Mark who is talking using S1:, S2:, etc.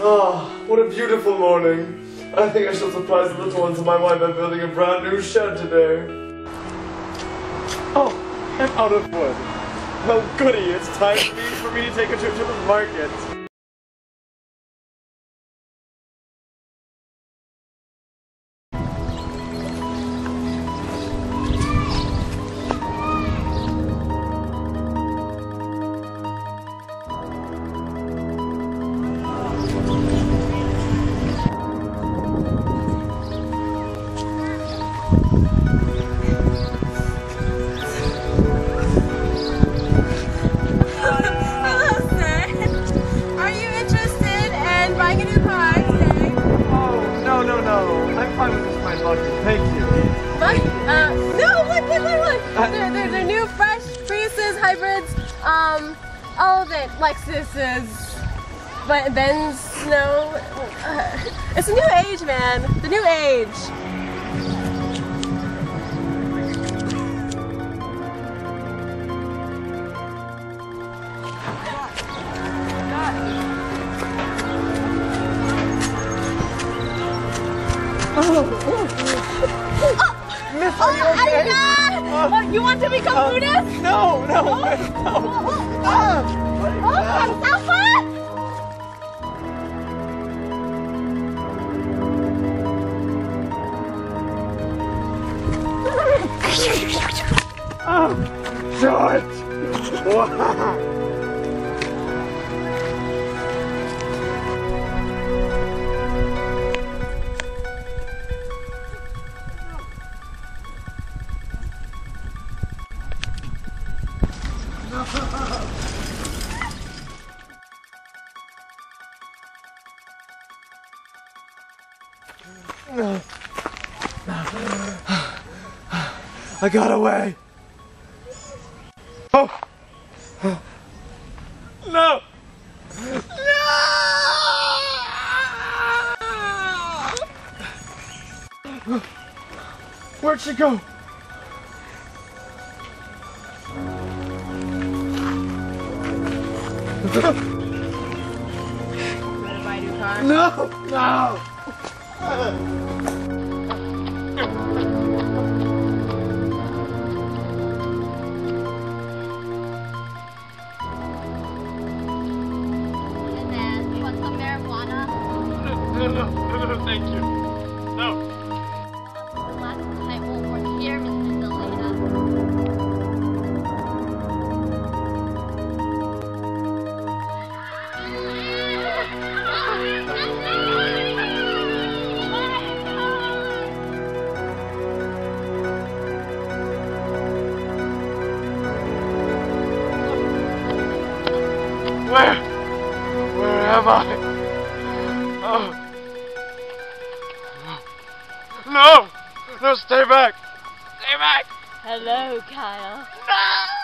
S1: Ah, what a beautiful morning. I think I shall surprise the little ones of my wife by building a brand new shed today. Oh, I'm out of wood. Well, goody, it's time for me to take a trip to the market. Lucky. Thank you.
S2: But, uh, no, look, look, look, look. They're, they're, they're new, fresh Priuses, hybrids, um, all of it. Lexuses, but Benz, no. Uh, it's a new age, man. The new age.
S1: Miss,
S2: Oh,
S1: are you okay?
S2: Oh, you want to become
S1: Uh,
S2: Buddhist?
S1: No, no, miss, no. Ah,
S2: Oh, Alpha!
S1: oh, short. Wow. I got away. Oh. No. No. Where'd she go? No. No.
S3: Man, you want some marijuana?
S1: Thank you. Am I? Oh. No! No, stay back! Stay back!
S3: Hello, Kyle.
S1: No!